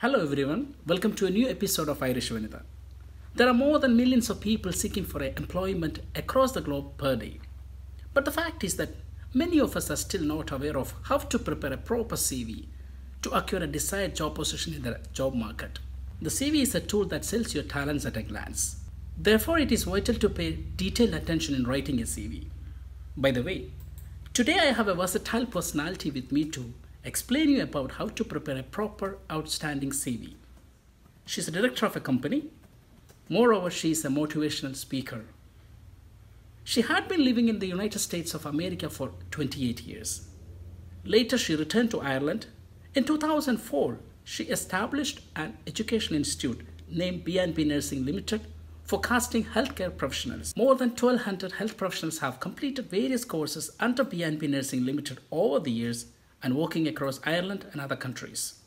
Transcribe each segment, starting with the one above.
Hello everyone, welcome to a new episode of Irish Vanitha. There are more than millions of people seeking for employment across the globe per day. But the fact is that many of us are still not aware of how to prepare a proper CV to acquire a desired job position in the job market. The CV is a tool that sells your talents at a glance. Therefore, it is vital to pay detailed attention in writing a CV. By the way, today I have a versatile personality with me to explain you about how to prepare a proper, outstanding CV. She's a director of a company. Moreover, she is a motivational speaker. She had been living in the United States of America for 28 years. Later, she returned to Ireland. In 2004, she established an educational institute named B&B Nursing Limited for casting healthcare professionals. More than 1200 health professionals have completed various courses under B&B Nursing Limited over the years and working across Ireland and other countries.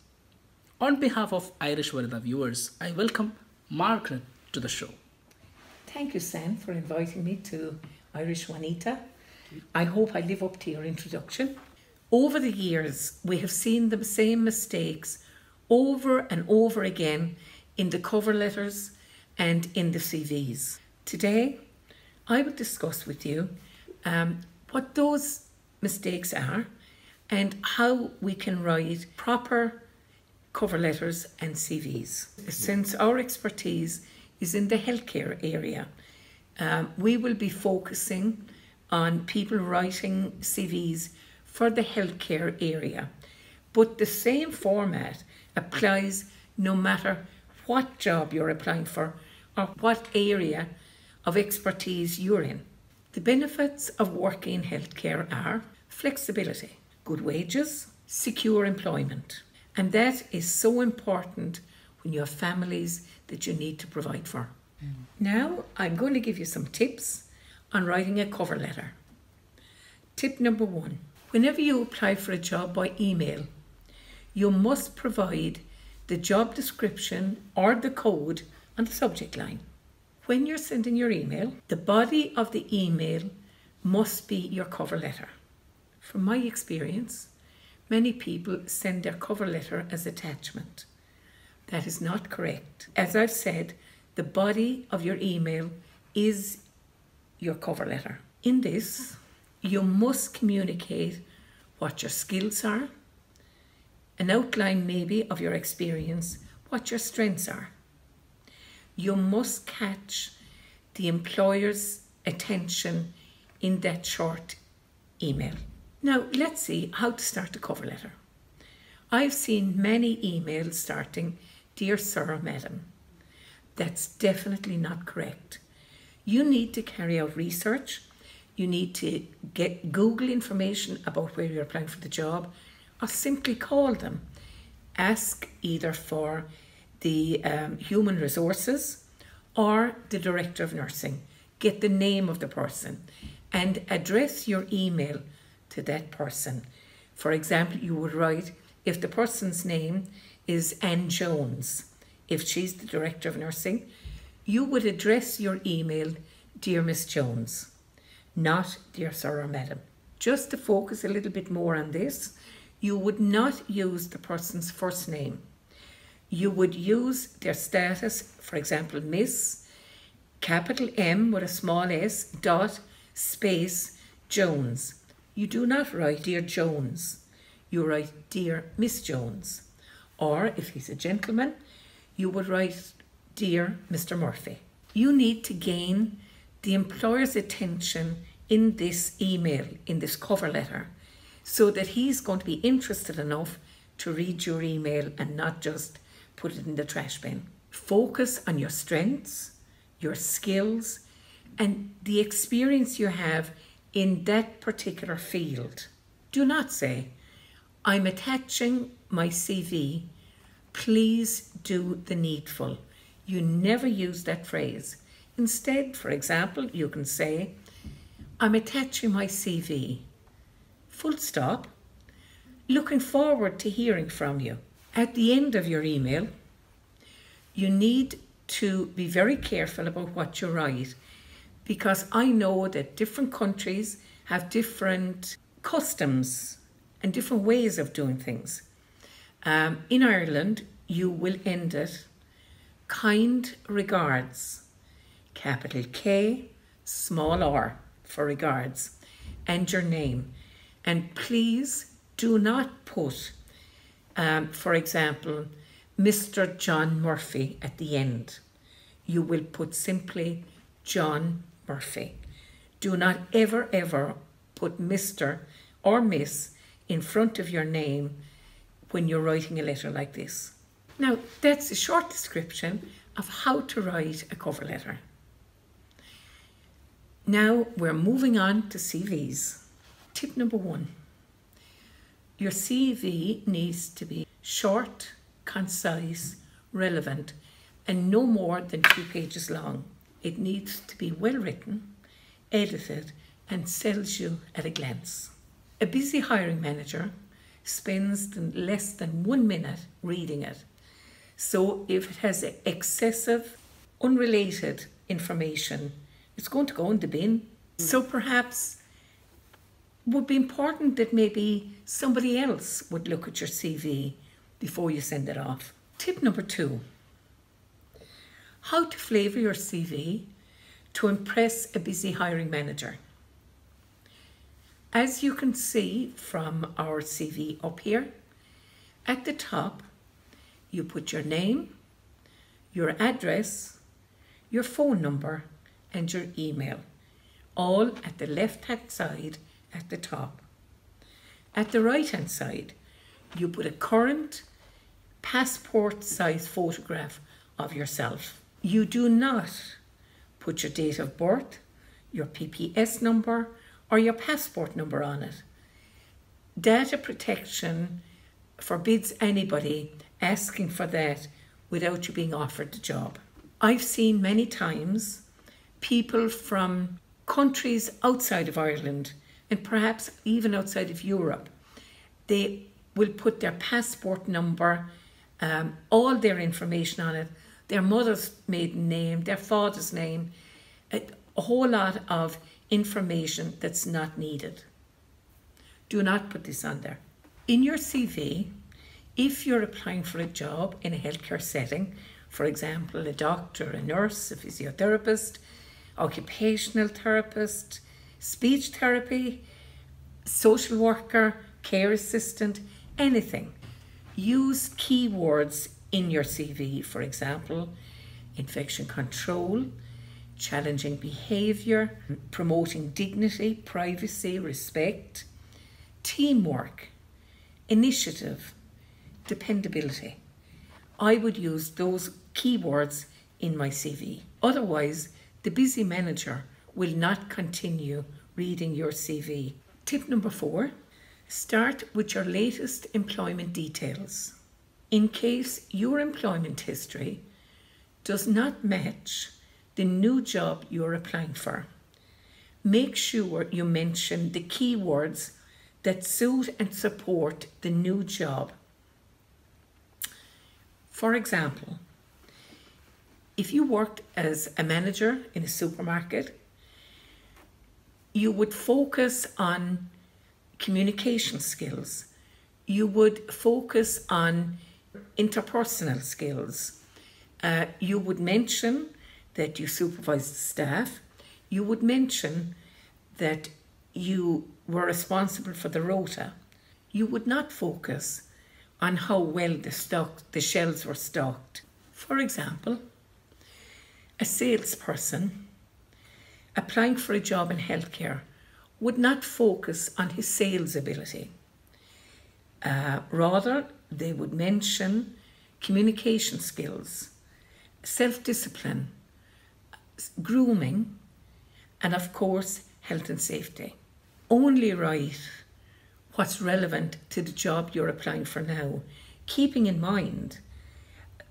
On behalf of Irish Vanitha viewers, I welcome Margaret to the show. Thank you, Sam, for inviting me to Irish Vanitha. I hope I live up to your introduction. Over the years, we have seen the same mistakes over and over again in the cover letters and in the CVs. Today, I will discuss with you um, what those mistakes are and how we can write proper cover letters and CVs. Since our expertise is in the healthcare area, um, we will be focusing on people writing CVs for the healthcare area. But the same format applies no matter what job you're applying for or what area of expertise you're in. The benefits of working in healthcare are flexibility, good wages, secure employment. And that is so important when you have families that you need to provide for. Mm. Now, I'm going to give you some tips on writing a cover letter. Tip number one whenever you apply for a job by email, you must provide the job description or the code on the subject line. When you're sending your email, the body of the email must be your cover letter. From my experience, many people send their cover letter as attachment. That is not correct. As I've said, the body of your email is your cover letter. In this, you must communicate what your skills are, an outline maybe of your experience, what your strengths are. You must catch the employer's attention in that short email. Now, let's see how to start a cover letter. I've seen many emails starting, Dear Sir or Madam. That's definitely not correct. You need to carry out research. You need to get Google information about where you're applying for the job or simply call them. Ask either for the um, human resources or the director of nursing. Get the name of the person and address your email to that person. For example, you would write if the person's name is Anne Jones, if she's the director of nursing, you would address your email, Dear Miss Jones, not Dear Sir or Madam. Just to focus a little bit more on this, you would not use the person's first name. You would use their status, for example, Miss, capital M with a small s, dot, space, Jones. You do not write Dear Jones. You write Dear Miss Jones. Or if he's a gentleman, you would write Dear Mr. Murphy. You need to gain the employer's attention in this email, in this cover letter, so that he's going to be interested enough to read your email and not just put it in the trash bin. Focus on your strengths, your skills, and the experience you have in that particular field. Do not say, I'm attaching my CV, please do the needful. You never use that phrase. Instead, for example, you can say, I'm attaching my CV full stop, looking forward to hearing from you. At the end of your email, you need to be very careful about what you write because I know that different countries have different customs and different ways of doing things. Um, in Ireland, you will end it kind regards, capital K, small r for regards, and your name. And please do not put, um, for example, Mr. John Murphy at the end. You will put simply John Murphy. Do not ever, ever put Mr. or Miss in front of your name when you're writing a letter like this. Now, that's a short description of how to write a cover letter. Now we're moving on to CVs. Tip number one your CV needs to be short, concise, relevant, and no more than two pages long. It needs to be well written, edited, and sells you at a glance. A busy hiring manager spends less than one minute reading it. So if it has excessive, unrelated information, it's going to go in the bin. So perhaps would be important that maybe somebody else would look at your CV before you send it off. Tip number two how to flavour your CV to impress a busy hiring manager. As you can see from our CV up here, at the top, you put your name, your address, your phone number, and your email, all at the left hand side at the top. At the right hand side, you put a current passport size photograph of yourself. You do not put your date of birth, your PPS number, or your passport number on it. Data protection forbids anybody asking for that without you being offered the job. I've seen many times people from countries outside of Ireland and perhaps even outside of Europe, they will put their passport number, um, all their information on it, their mother's maiden name, their father's name, a, whole lot of information that's not needed. Do not put this on there. In your CV, if you're applying for a job in a healthcare setting, for example, a doctor, a nurse, a physiotherapist, occupational therapist, speech therapy, social worker, care assistant, anything. Use keywords in your CV, for example, infection control, challenging behaviour, promoting dignity, privacy, respect, teamwork, initiative, dependability. I would use those keywords in my CV. Otherwise, the busy manager will not continue reading your CV. Tip number four start with your latest employment details. In case your employment history does not match the new job you're applying for, make sure you mention the keywords that suit and support the new job. For example, if you worked as a manager in a supermarket, you would focus on communication skills. You would focus on interpersonal skills. Uh, you would mention that you supervised staff. You would mention that you were responsible for the rota. You would not focus on how well the stock the shelves were stocked. For example, a salesperson applying for a job in healthcare would not focus on his sales ability. Uh, rather, they would mention communication skills, self discipline, grooming, and of course, health and safety. Only write what's relevant to the job you're applying for now, keeping in mind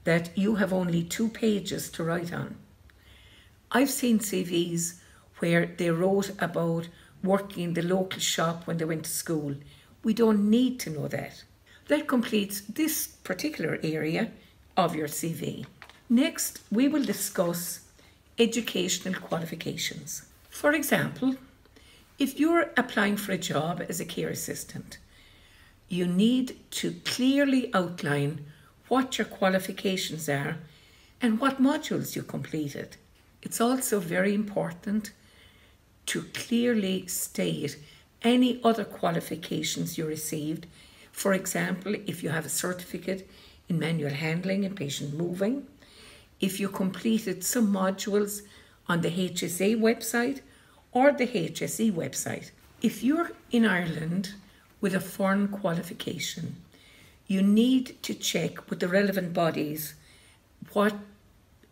that you have only two pages to write on. I've seen CVs where they wrote about working in the local shop when they went to school. We don't need to know that. That completes this particular area of your CV. Next, we will discuss educational qualifications. For example, if you're applying for a job as a care assistant, you need to clearly outline what your qualifications are, and what modules you completed. It's also very important to clearly state any other qualifications you received. For example, if you have a certificate in manual handling and patient moving, if you completed some modules on the HSA website or the HSE website. If you're in Ireland with a foreign qualification, you need to check with the relevant bodies what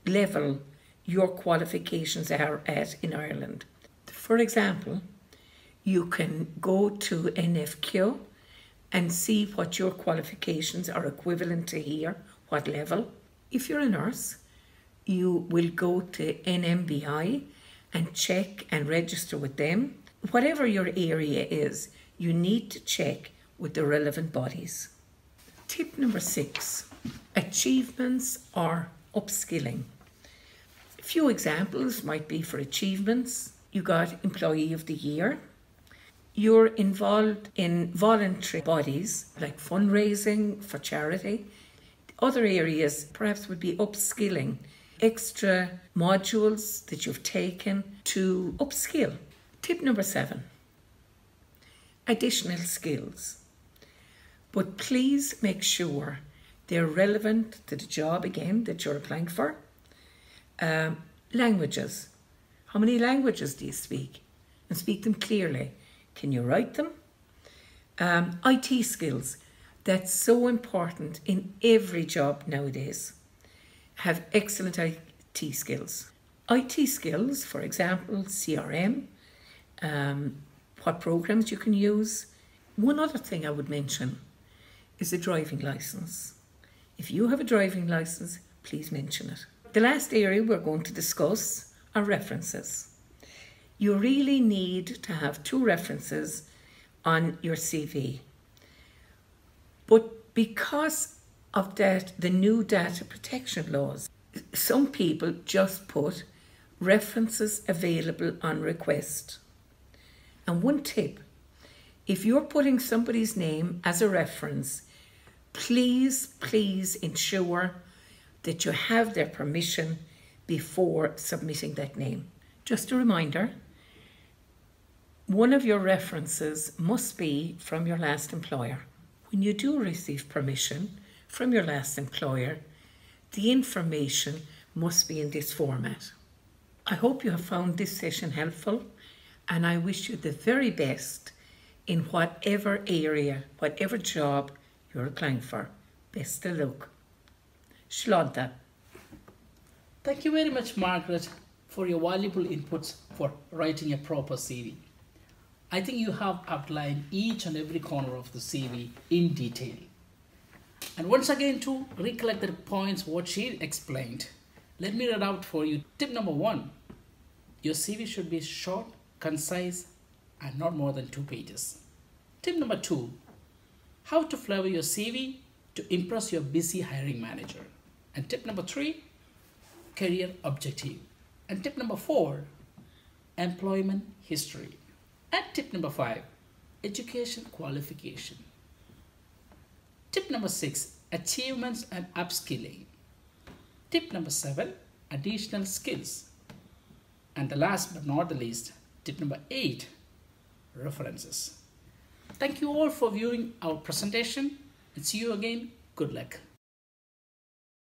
level your qualifications are at in Ireland. For example, you can go to NFQ and see what your qualifications are equivalent to here, what level. If you're a nurse, you will go to NMBI and check and register with them. Whatever your area is, you need to check with the relevant bodies. Tip number six achievements or upskilling. A few examples might be for achievements. You got Employee of the Year. You're involved in voluntary bodies like fundraising for charity. Other areas perhaps would be upskilling extra modules that you've taken to upskill. Tip number seven additional skills. But please make sure they're relevant to the job again that you're applying for. Um, languages. How many languages do you speak? And speak them clearly. Can you write them? Um, IT skills. That's so important in every job nowadays have excellent IT skills. IT skills, for example, CRM, um, what programs you can use. One other thing I would mention is a driving license. If you have a driving license, please mention it. The last area we're going to discuss are references. You really need to have two references on your CV. But because of that the new data protection laws. Some people just put references available on request. And one tip if you're putting somebody's name as a reference, please, please ensure that you have their permission before submitting that name. Just a reminder one of your references must be from your last employer. When you do receive permission, from your last employer, the information must be in this format. I hope you have found this session helpful and I wish you the very best in whatever area, whatever job you're applying for. Best of luck. Sláinte. Thank you very much, Margaret, for your valuable inputs for writing a proper CV. I think you have outlined each and every corner of the CV in detail. And once again, to recollect the points what she explained, let me read out for you. Tip number one your CV should be short, concise, and not more than two pages. Tip number two how to flavor your CV to impress your busy hiring manager. And tip number three career objective. And tip number four employment history. And tip number five education qualification. Tip number six, achievements and upskilling. Tip number seven, additional skills. And the last but not the least, tip number eight, references. Thank you all for viewing our presentation and see you again. Good luck.